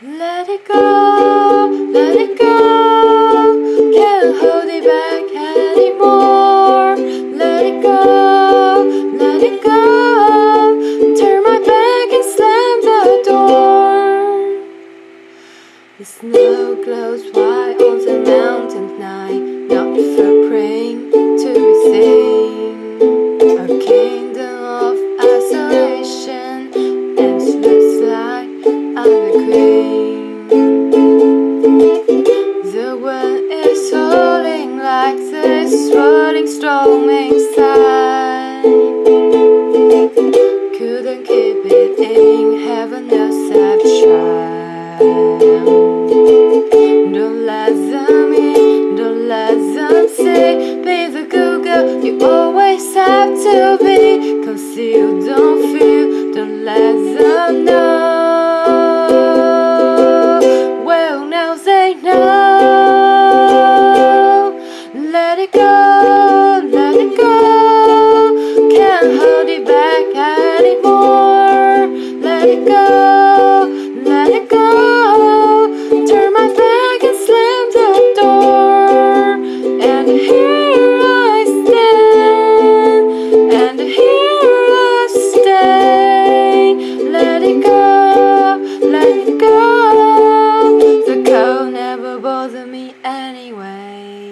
Let it go, let it go. Can't hold it back anymore. Let it go, let it go. Turn my back and slam the door. The snow glows white on the mountain night, not for praying time. Don't let them in, don't let them see. be the good girl you always have to be. Conceal, don't feel, don't let them know. Well, now they know. Let it go. anyway.